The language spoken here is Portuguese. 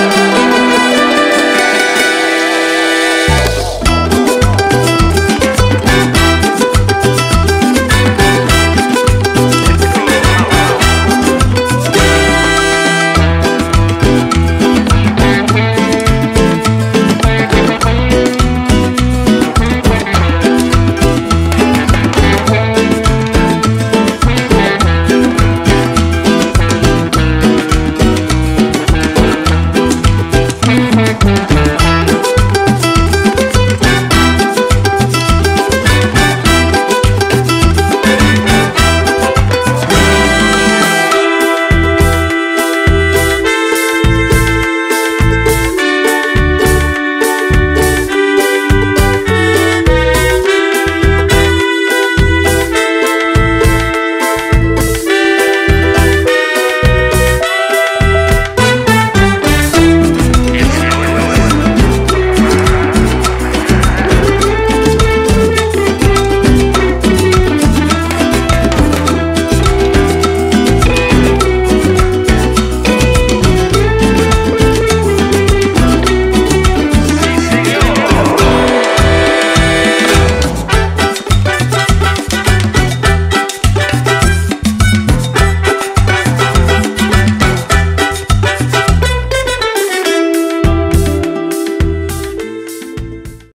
Música